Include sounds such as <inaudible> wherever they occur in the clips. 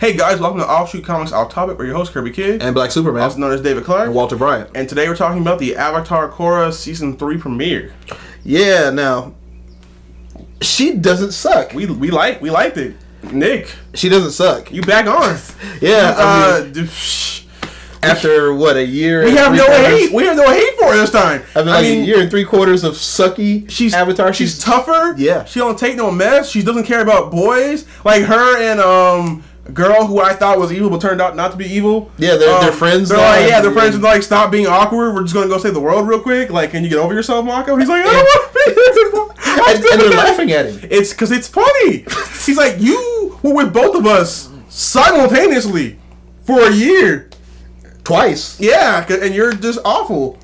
Hey guys, welcome to Offshoot Comics Off Topic, where your host Kerbykidd, and Black Superman, also known as David Clarke, and Walter Bryant. And today we're talking about the Avatar Korra season three premiere. Yeah, now she doesn't suck. We we like we liked it. Nick, she doesn't suck. You back on? <laughs> yeah. Uh, I mean, after what a year, we have no quarters, hate. We have no hate for her this time. I mean, like I mean, a year and three quarters of sucky. She's Avatar. She's, she's tougher. Yeah. She don't take no mess. She doesn't care about boys. Like her and um girl who I thought was evil but turned out not to be evil. Yeah, they're, um, they're friends. They're like, yeah, they're friends. And like, stop being awkward. We're just gonna go save the world real quick. Like, can you get over yourself, Mako? He's like, I don't want to be. <laughs> and, and they're <laughs> laughing at him. It's because it's funny. He's like, you were with both of us simultaneously for a year, twice. Yeah, and you're just awful.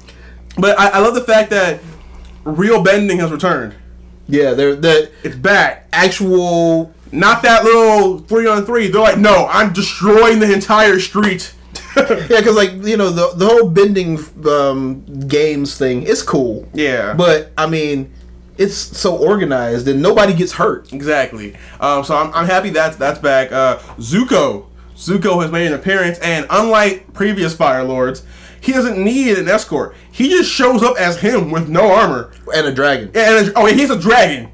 But I, I love the fact that real bending has returned. Yeah, they're that it's back. Actual not that little three on three. They're like, no, I'm destroying the entire street. <laughs> yeah, because like you know the the whole bending um, games thing is cool. Yeah, but I mean, it's so organized and nobody gets hurt. Exactly. Um, so I'm, I'm happy that's that's back. Uh, Zuko, Zuko has made an appearance, and unlike previous Fire Lords, he doesn't need an escort. He just shows up as him with no armor and a dragon. And a, oh, he's a dragon.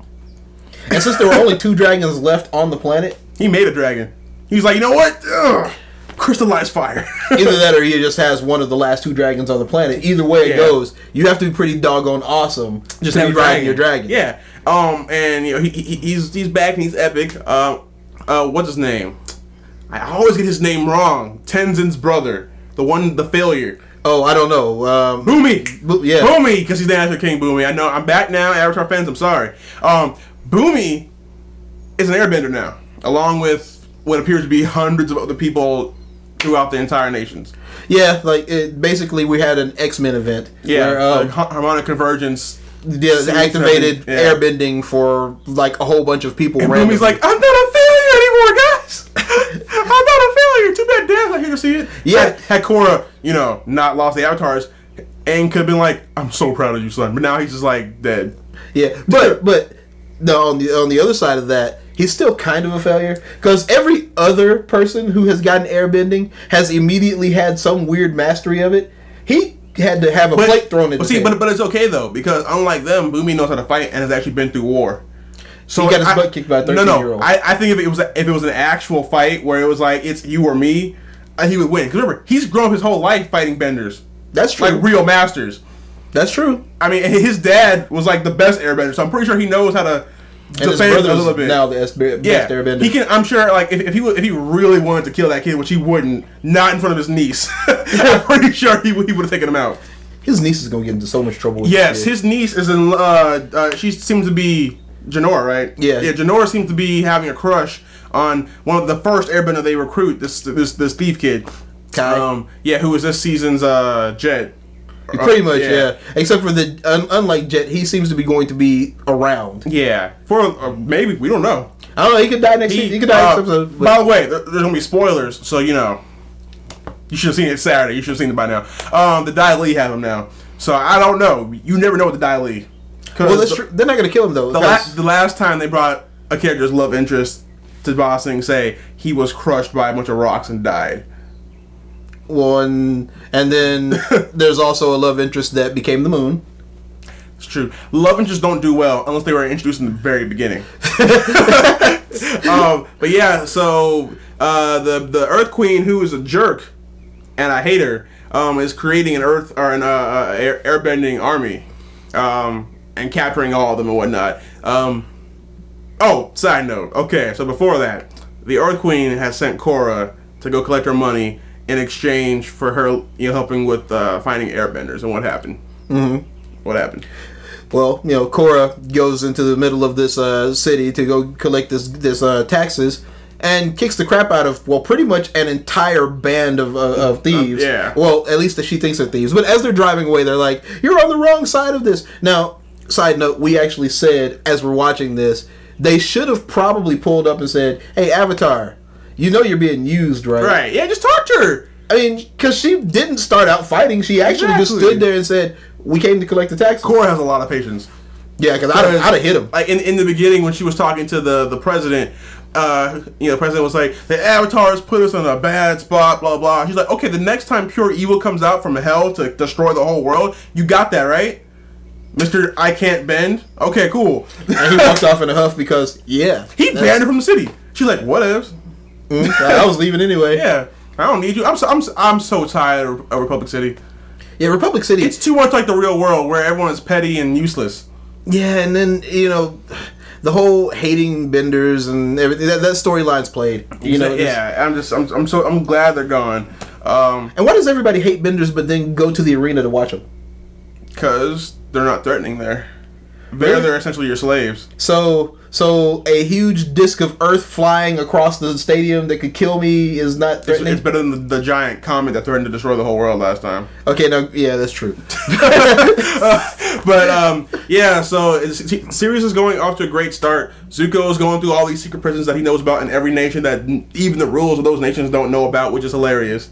And since there were only two dragons left on the planet, he made a dragon. He's like, you know what? Ugh, crystallized fire. <laughs> Either that, or he just has one of the last two dragons on the planet. Either way yeah. it goes, you have to be pretty doggone awesome just to be riding your dragon. Yeah. Um. And you know he, he he's he's back and he's epic. Uh. Uh. What's his name? I always get his name wrong. Tenzin's brother, the one, the failure. Oh, I don't know. Um, Bumi. Bo- yeah. Bumi, because he's the National King Bumi. I know. I'm back now, Avatar fans. I'm sorry. Um, Bumi is an airbender now, along with what appears to be hundreds of other people throughout the entire nations. Yeah, like it, basically we had an X Men event. Yeah, where, um, like harmonic convergence. Yeah, activated yeah. airbending for like a whole bunch of people. And Bumi's like, I'm not a failure anymore, guys. <laughs> I'm not a failure. Too bad Dad's not here to see it. Yeah, had, had Korra, you know, not lost the avatars, and could have been like, I'm so proud of you, son. But now he's just like dead. Yeah, but but no, on the on the other side of that, he's still kind of a failure because every other person who has gotten airbending has immediately had some weird mastery of it. He had to have a but, plate thrown at but see, head. but but it's okay though because unlike them, Bumi knows how to fight and has actually been through war. So he got his I, butt kicked by a thirteen no, no, year old. I, I think if it was if it was an actual fight where it was like it's you or me, uh, he would win. Because remember, he's grown his whole life fighting benders. That's true. Like real masters. That's true. I mean, his dad was like the best airbender, so I'm pretty sure he knows how to and his brother's a little bit. now the best yeah, airbender. He can. I'm sure. Like if, if he if he really wanted to kill that kid, which he wouldn't, not in front of his niece. <laughs> I'm pretty sure he, he would have taken him out. His niece is gonna get into so much trouble. Yes, his niece is in. Uh, uh, she seems to be Jinora, right? Yeah. Yeah. Jinora seems to be having a crush on one of the first airbender they recruit. This this this thief kid. Kai. Um. Yeah. Who is this season's uh Jet? Pretty much, yeah. yeah. Except for the un, unlike Jet, he seems to be going to be around. Yeah, for uh, maybe we don't know. I don't know. He could die next. He, he could die uh, next episode. By the way, there, there's gonna be spoilers, so you know. You should have seen it Saturday. You should have seen it by now. Um, the Dai Li have him now, so I don't know. You never know with the Dai Li. Well, that's the, true. They're not gonna kill him though. The, la- the last time they brought a character's love interest to Ba Sing Se he was crushed by a bunch of rocks and died one, and then <laughs> there's also a love interest that became the moon. It's true. Love interests don't do well unless they were introduced in the very beginning. <laughs> um, but yeah, so uh, the the Earth Queen, who is a jerk, and I hate her, um, is creating an Earth or an uh, uh, air, airbending army, um, and capturing all of them and whatnot. Um, oh, side note. Okay, so before that, the Earth Queen has sent Korra to go collect her money in exchange for her you know helping with uh, finding airbenders and what happened. Mm-hmm. what happened? Well you know Korra goes into the middle of this uh, city to go collect this this uh, taxes and kicks the crap out of well pretty much an entire band of, uh, of thieves. yeah. Well at least that she thinks are thieves. But as they're driving away they're like you're on the wrong side of this. Now side note we actually said as we're watching this they should have probably pulled up and said hey avatar you know you're being used, right? Right. Yeah, just talk to her. I mean, because she didn't start out fighting. She actually exactly. just stood there and said, "We came to collect the tax." Korra has a lot of patience. Yeah, because I'd, I'd have hit him. Like in, in the beginning when she was talking to the the president, uh, you know, the president was like, the avatars put us in a bad spot, blah blah. He's like, okay, the next time pure evil comes out from hell to destroy the whole world, you got that right, Mister. I can't bend. Okay, cool. and he walked off in a huff because yeah, He banned her from the city. She's like, what ifs? Mm, <laughs> I was leaving anyway. Yeah, I don't need you. I'm so, I'm so, I'm so tired of, of Republic City. Yeah, Republic City. It's too much like the real world where everyone is petty and useless. yeah, and then you know, the whole hating benders and everything. That, that storyline's played. You know. yeah. I'm just I'm, I'm so I'm glad they're gone. Um, And why does everybody hate benders but then go to the arena to watch them? because they're not threatening there. They're they're essentially your slaves. So, so a huge disc of Earth flying across the stadium that could kill me is not It's, threatening. it's better than the, the giant comet that threatened to destroy the whole world last time. okay, now yeah, that's true. <laughs> <laughs> but um, yeah, so it's, series is going off to a great start. Zuko is going through all these secret prisons that he knows about in every nation that even the rules of those nations don't know about, which is hilarious.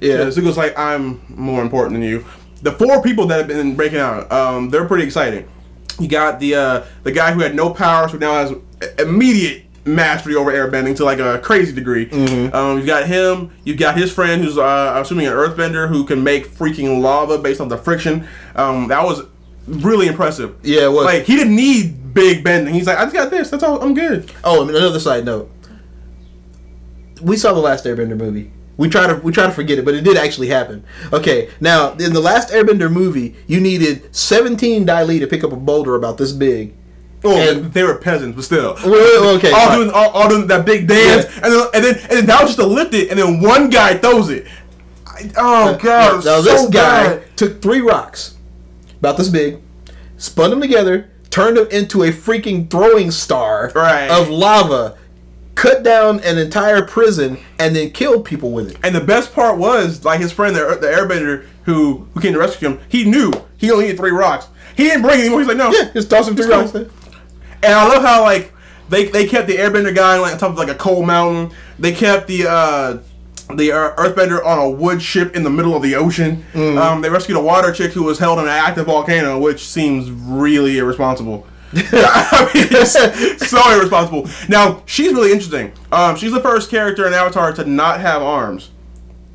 Yeah. Yeah, Zuko's like, I'm more important than you. The four people that have been breaking out, um, they're pretty exciting. You got the uh, the guy who had no powers, who now has immediate mastery over airbending to like a crazy degree. Um, you've got him. You've got his friend, who's uh, assuming an earthbender, who can make freaking lava based on the friction. Um, that was really impressive. Yeah, it was. Like he didn't need big bending. He's like, I just got this. That's all. I'm good. Oh, another side note. We saw the last Airbender movie. We try to we try to forget it, but it did actually happen. Okay, now in the last Airbender movie, you needed 17 Dai to pick up a boulder about this big. Oh, And- they were peasants, but still. Well, okay, all fine. doing all, all doing that big dance, Yeah. and then and then and then that was just to lift it, and then one guy throws it. I, oh god! was Now so this guy bad. took three rocks, about this big, spun them together, turned them into a freaking throwing star Right. of lava, cut down an entire prison, and then killed people with it. And the best part was, like his friend, the, the airbender who who came to rescue him, he knew he only needed three rocks. He didn't bring any more. He's like, no. Yeah, just toss him three rocks. And I love how like they they kept the airbender guy like on top of like a coal mountain. They kept the uh the uh, earthbender on a wood ship in the middle of the ocean. Mm. Um, they rescued a water chick who was held in an active volcano, which seems really irresponsible. <laughs> I mean, it's so irresponsible. Now she's really interesting. Um, she's the first character in Avatar to not have arms.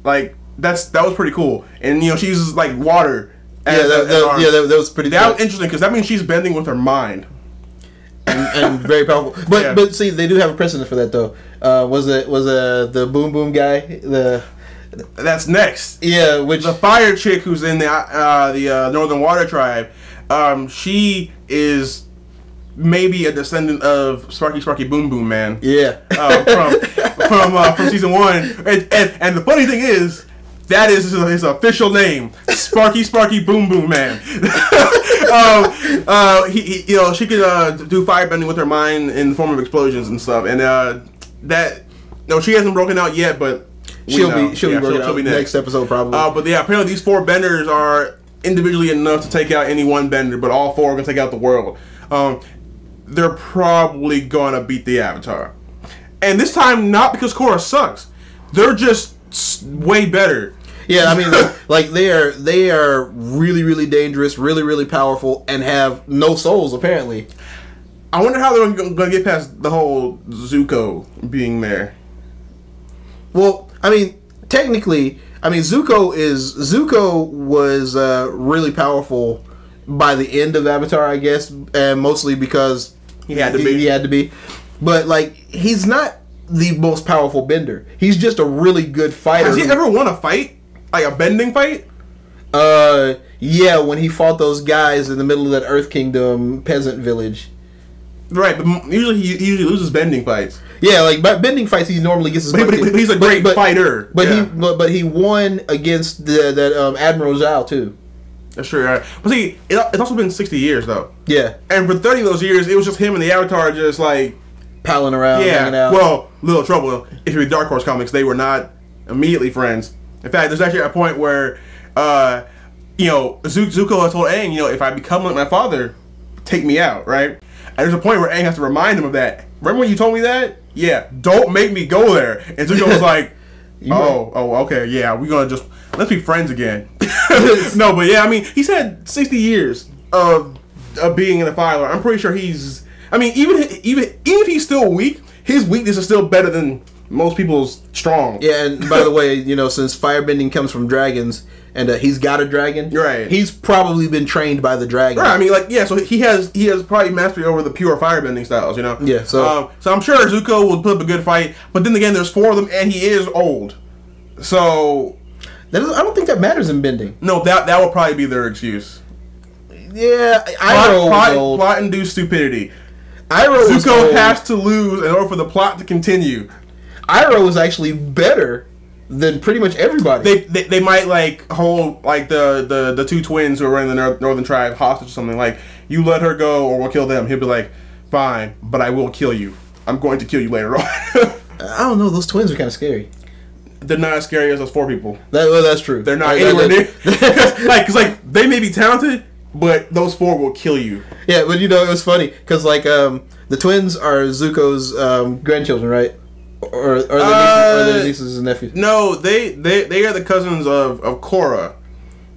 Like that's that was pretty cool. And you know she uses like water. Yeah, as- that, as that- arms. yeah, that, that was pretty. That was interesting because that means she's bending with her mind. and, and very powerful. But Yeah. but see, they do have a precedent for that though. Uh, was it was uh, the Boom Boom guy? The That's next. yeah, which The fire chick who's in the uh, the uh, Northern Water Tribe, um, she is maybe a descendant of Sparky Sparky Boom Boom Man. yeah. uh, from from uh, from season one. And, and and the funny thing is, that is his, official name, Sparky Sparky Boom Boom Man. <laughs> um, uh, he, he, you know, she could uh, do firebending with her mind in the form of explosions and stuff. And uh, that, no, she hasn't broken out yet, but she'll know. be she'll Yeah, be working out next. episode probably. Uh, but yeah, apparently these four benders are individually enough to take out any one bender, but all four are gonna take out the world. Um, they're probably gonna beat the Avatar, and this time not because Korra sucks. They're just way better. yeah, I mean, <laughs> like, they are they are really really dangerous, really really powerful, and have no souls apparently. I wonder how they're gonna gonna get past the whole Zuko being there. Well, I mean, technically, I mean Zuko is Zuko was uh, really powerful by the end of Avatar, I guess, and mostly because He had to be. He had to be, but like he's not the most powerful bender. He's just a really good fighter. Has he ever won a fight, like a bending fight? Uh, yeah, when he fought those guys in the middle of that Earth Kingdom peasant village. Right, but usually he, he usually loses bending fights. Yeah, like but bending fights, he normally gets his. But, but, but he's a great fighter. But Yeah. he but, but he won against the that um, Admiral Zhao too. That's true. Right. But see, it, it's also been sixty years though. Yeah, And for 30 of those years, it was just him and the Avatar just like, palling around, yeah. out. Well, Little Trouble. If you read Dark Horse comics, they were not immediately friends. In fact, there's actually a point where, uh, you know, Zu- Zuko has told Aang, you know, if I become like my father, take me out, right? And there's a point where Aang has to remind him of that. Remember when you told me that? Yeah, don't make me go there. And Zuko was <laughs> like, oh, oh, okay, yeah, we're gonna just let's be friends again. <laughs> <laughs> no, but yeah, I mean, he's had 60 years of of being in the filer. I'm pretty sure he's. I mean, even even even if he's still weak, his weakness is still better than most people's strong. Yeah, and by the <laughs> way, you know, since firebending comes from dragons, and uh, he's got a dragon, Right. He's probably been trained by the dragon. Right, I mean, like, yeah. So he has he has probably mastery over the pure firebending styles, you know. Yeah, so- um, so I'm sure Zuko will put up a good fight, but then again, there's four of them, and he is old. So That is, I don't think that matters in bending. no, that that will probably be their excuse. Yeah, Plot, Iroh was plot, old. plot induced stupidity. Iroh Zuko has to lose in order for the plot to continue. Iroh is actually better than pretty much everybody. They, they, they might like hold like the, the, the two twins who are in the northern tribe hostage or something like you let her go or we'll kill them. He'll be like, fine, but I will kill you. I'm going to kill you later on. <laughs> I don't know. Those twins are kind of scary. They're not as scary as those four people. That, well, that's true. They're not That- anywhere near. <laughs> Cause, like, cause like they may be talented, but those four will kill you. yeah, but you know it was funny because like um, the twins are Zuko's um, grandchildren, right? Or, or, their nieces, or Uh, their nieces and nephews. No, they they they are the cousins of of Korra.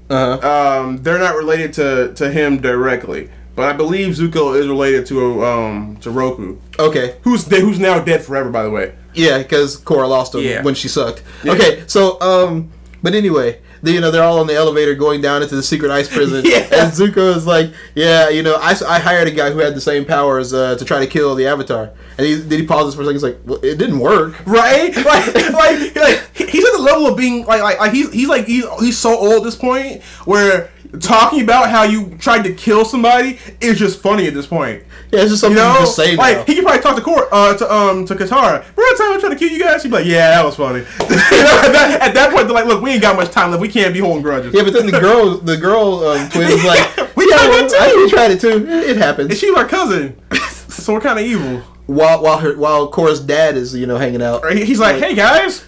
Uh huh. Um, they're not related to to him directly, but I believe Zuko is related to um to Roku, Okay. who's de- who's now dead forever, by the way. Yeah, because Korra lost him Yeah. when she sucked. Yeah. Okay, so um, but anyway, they, you know they're all on the elevator going down into the secret ice prison. <laughs> Yeah. And Zuko is like, yeah, you know, I, I hired a guy who had the same powers uh, to try to kill the Avatar, and he then he pauses for a second. He's like, well, it didn't work. Right? <laughs> Like, like, like he's at the level of being like, like, like he's he's like he's he's so old at this point where talking about how you tried to kill somebody is just funny at this point. Yeah, it's just something you, know, just say like now. he could probably talk to court uh, to um, to Katara. Remember time I tried to kill you guys? She'd be like, "Yeah, that was funny." you <laughs> know, at, that, at that point, they're like, "Look, we ain't got much time left. We can't be holding grudges." yeah, but then the girl, the girl um, <laughs> twin was like, We yeah, tried well, it too." I we tried it too. It, it and happens. she's our cousin, <laughs> so we're kind of evil. While while her while Korra's dad is you know hanging out. He's like, "Hey guys,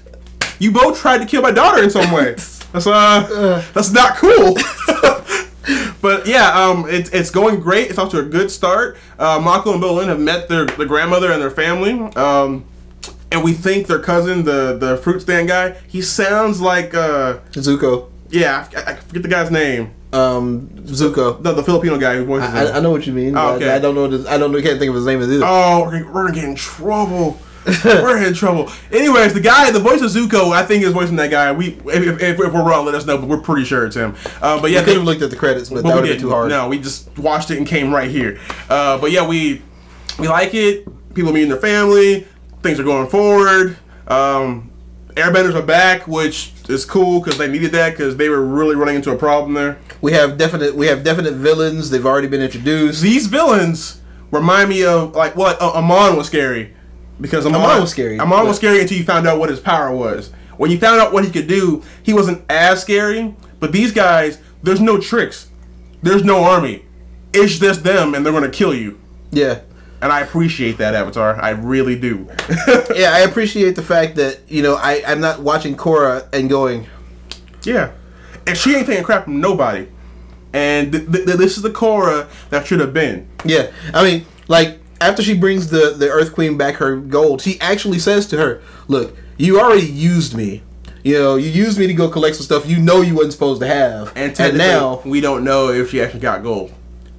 you both tried to kill my daughter in some way. That's uh, that's not cool." But yeah, um, it's it's going great. It's off to a good start. Uh, Mako and Bolin have met their, their grandmother and their family. Um, and we think their cousin, the the fruit stand guy, he sounds like uh, Zuko, yeah, I, I forget the guy's name. um, Zuko. The, the Filipino guy who voices I. I know what you mean. Oh, okay. I, I don't know. This, I don't know. Can't think of his name either. Oh, we're we're gonna get in trouble. <laughs> we're in trouble. Anyways, the guy, the voice of Zuko, I think is voicing that guy. We, if, if, if we're wrong, let us know. But we're pretty sure it's him. Uh, but yeah, I could have looked at the credits, but, but that we would have been didn't. too hard. No, we just watched it and came right here. Uh, but yeah, we we like it. People meeting their family. Things are going forward. Um, Airbenders are back, which is cool because they needed that because they were really running into a problem there. We have definite. We have definite villains. They've already been introduced. These villains remind me of like what uh, Amon was scary because Amon was scary, but- was scary until you found out what his power was. When you found out what he could do, he wasn't as scary. But these guys, there's no tricks. There's no army. It's just them, and they're gonna kill you. Yeah, And I appreciate that, Avatar. I really do. <laughs> yeah. I appreciate the fact that you know I I'm not watching Korra and going. yeah. And she ain't taking crap from nobody. And th- th- th- this is the Korra that should have been. Yeah, I mean, like after she brings the the Earth Queen back her gold, she actually says to her, "Look, you already used me. You know, you used me to go collect some stuff you know you wasn't supposed to have, And, and, now we don't know if she actually got gold.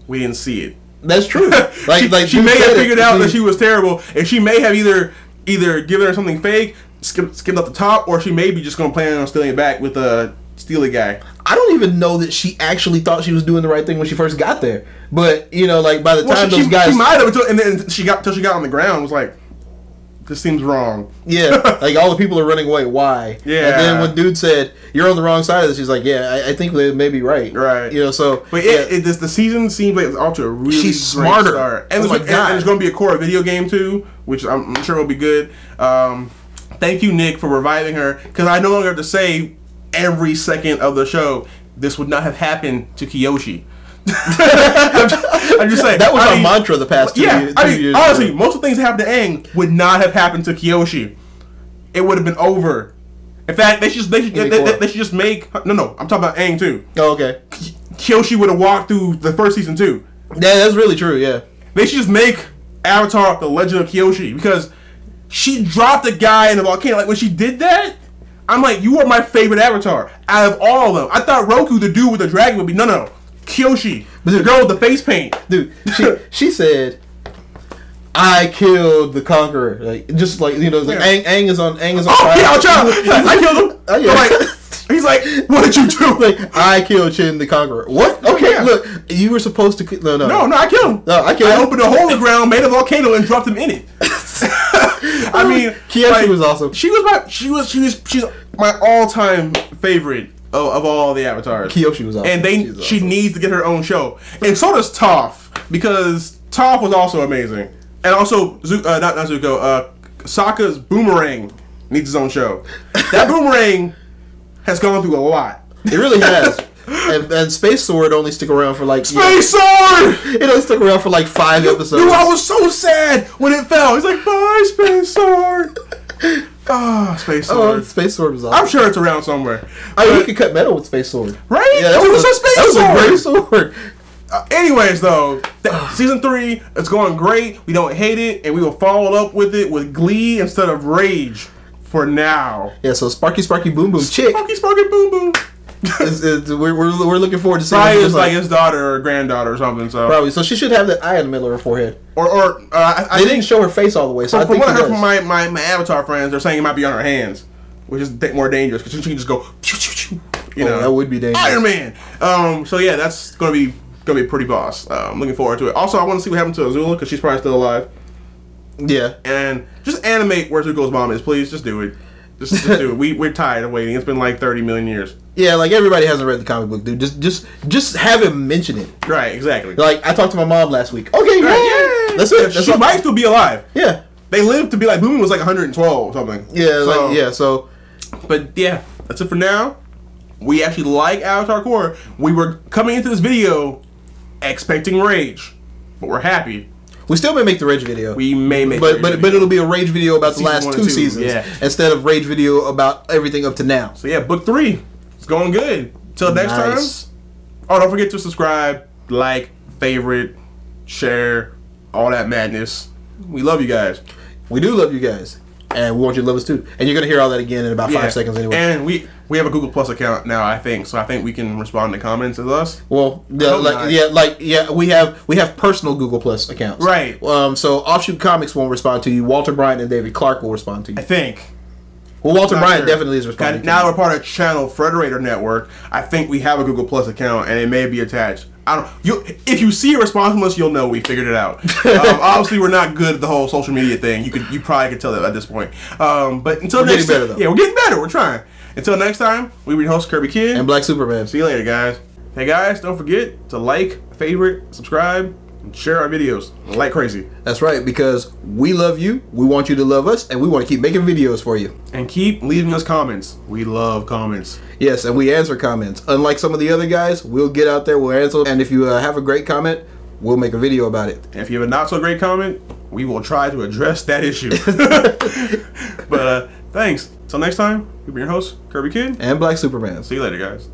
We didn't see it. that's true. <laughs> Like, she, like she may have said it. figured out that she was terrible, and she may have either either given her something fake, skip, skimmed up the top, or she may be just gonna plan on stealing it back with a steely guy. I don't even know that she actually thought she was doing the right thing when she first got there. But you know, like by the Well, time she, those guys, she might have until and then she got until she got on the ground was like, this seems wrong. yeah, <laughs> like all the people are running away. Why? Yeah. And then when dude said you're on the wrong side of this, she's like, yeah, I, I think they may be right. Right. You know, so But yeah. it, it this, the season seems like it's off to a really She's smarter. start. And, Oh there's, my and- God. and there's going to be a Korra video game too, which I'm, I'm sure will be good. Um, thank you, Nick, for reviving her because I no longer have to say every second of the show this would not have happened to Kyoshi. I'm, just, I'm just saying that was I our mean, mantra the past two, Yeah, years, I two mean, years. honestly, most of the things that happened to Aang would not have happened to Kyoshi. It would have been over. In fact, they should they should, they, they- they should just make no no. I'm talking about Aang too. oh, okay. Kyoshi would have walked through the first season too. Yeah, that's really true. Yeah. They should just make Avatar the Legend of Kyoshi because she dropped a guy in the volcano. Like when she did that, I'm like, you are my favorite Avatar out of all of them. I thought Roku, the dude with the dragon, would be no, no, no, Kyoshi, the girl with the face paint. dude. She <laughs> she said, I killed the conqueror. Like just like you know, like Yeah. Aang, Aang is on Aang is on Oh fire. yeah, I'll try. <laughs> I killed him. Oh, yeah. Like, he's like, what did you do? like I killed Chin the conqueror. What? Oh, okay, Yeah. look, you were supposed to. No, no, No, no, I killed him. No, I killed I him. opened a hole in the ground, made a volcano, and dropped him in it. <laughs> I mean, Kyoshi like, was awesome. She was my, she was, she was, she's my all-time favorite of, of all the avatars. Kyoshi was awesome. and they, She's she awesome. needs to get her own show, and so does Toph because Toph was also amazing, and also uh, not not Zuko, uh, Sokka's boomerang needs his own show. That boomerang has gone through a lot. It really has. <laughs> and, and Space Sword only stick around for like Space Sword. It only stuck around for like five episodes. Dude, I was so sad when it fell. He's like, bye, Space Sword. <laughs> Ah, Space oh, Sword. Space Sword was I'm sure it's around somewhere. I mean, you could cut metal with Space Sword. right? Yeah, that Dude, was, it's a Space that was Sword. a great sword. Uh, anyways, though, th- season three, it's going great. We don't hate it, and we will follow up with it with glee instead of rage for now. Yeah, so Sparky Sparky Boom Boom Chick Sparky, sparky, boom, boom. <laughs> is, is we're, we're, we're looking forward to seeing Probably is she's like his daughter or granddaughter or something. So, Probably. So she should have that eye in the middle of her forehead. or or uh, I, I They didn't show her face all the way, so I from, from what I heard does. from my, my, my Avatar friends, they're saying it might be on her hands, which is more dangerous because she can just go, you Oh, know, that would be dangerous. Iron Man. Um, so yeah, that's gonna be gonna be pretty boss. Uh, I'm looking forward to it. Also, I want to see what happened to Azula because she's probably still alive. Yeah. And just animate where Zuko's mom is, please. Just do it. Just, just do it. We we're tired of waiting. It's been like 30 million years. Yeah, like everybody hasn't read the comic book, dude. Just just just have him mention it. Right. Exactly. Like I talked to my mom last week. Okay, yeah, Right, yeah. That's it. That's she all. might still be alive. Yeah. They lived to be like Bumi was like 112 or something. Yeah, So- like yeah, so But yeah, that's it for now. We actually like Avatar Korra. We were coming into this video expecting rage, but we're happy. We still may make the rage video. We may make, but rage but video. but it'll be a rage video about the last two two, seasons yeah. instead of rage video about everything up to now. so yeah, book three. It's going good. Till next Nice. time. Oh, don't forget to subscribe, like, favorite, share, all that madness. We love you guys. We do love you guys, and we want you to love us too. And you're gonna hear all that again in about Yeah. five seconds anyway. And we we have a Google Plus account now, I think. So I think we can respond to comments as us. well, the, like not. yeah, like yeah, we have we have personal Google Plus accounts. Right. Um. So Offshoot Comics won't respond to you. Walter Bryant and David Clarke will respond to you. I think. Well, Walter Bryant sure. definitely is responding. Now we're part of Channel Frederator Network. I think we have a Google Plus account, and it may be attached. I don't. You, if you see a response from us, you'll know we figured it out. <laughs> um, obviously, we're not good at the whole social media thing. You could, you probably could tell that at this point. Um, but until We're next getting better, yeah, we're getting better. We're trying. Until next time, we were your host Kerbykidd. and Black Superman. See you later, guys. Hey guys, don't forget to like, favorite, subscribe, share our videos like crazy. That's right, because we love you, we want you to love us, and we want to keep making videos for you. And keep leaving us comments. We love comments. Yes, and we answer comments. Unlike some of the other guys, we'll get out there, we'll answer, and if you uh, have a great comment, we'll make a video about it. And if you have a not so great comment, we will try to address that issue. <laughs> <laughs> but uh, thanks. Till next time, we've been your host, Kerbykidd. And Black Superman. See you later, guys.